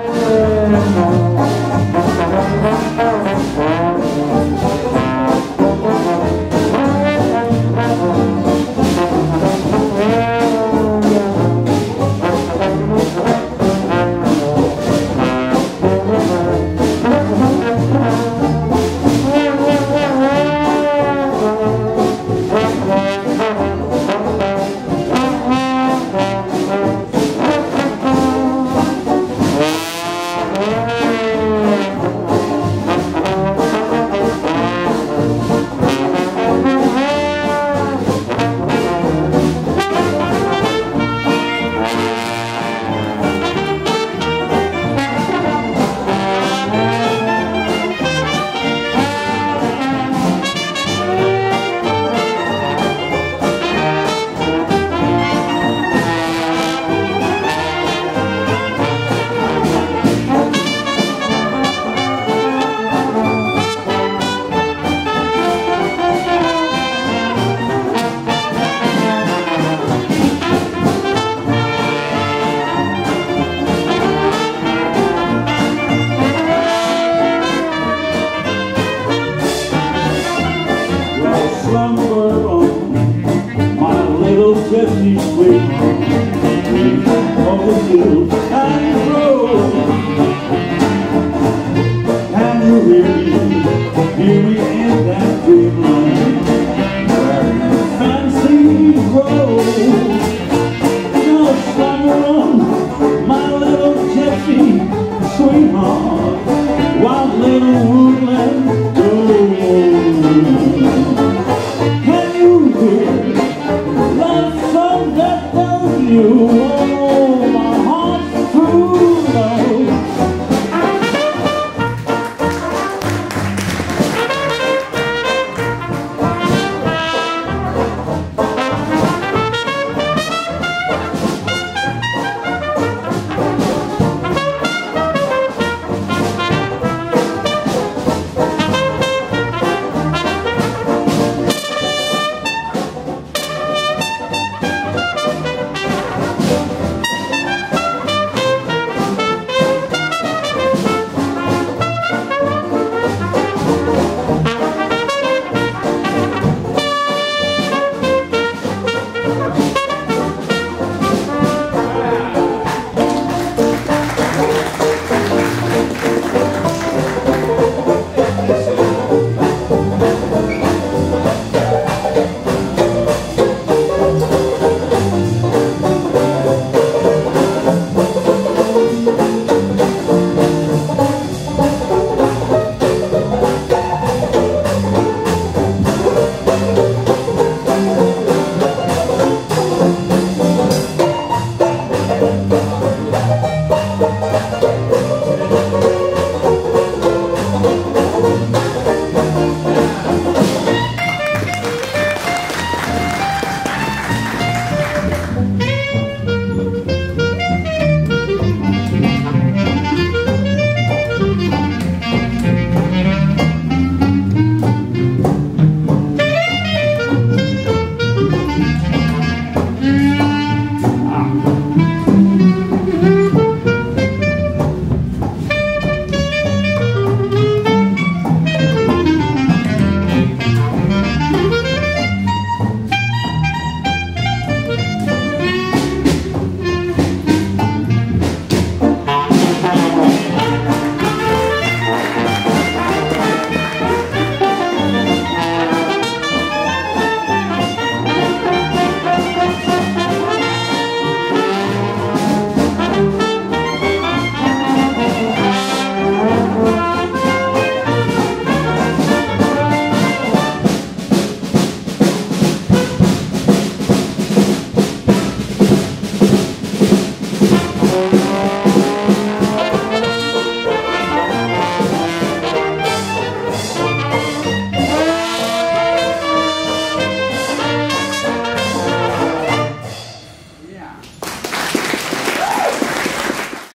slumber you.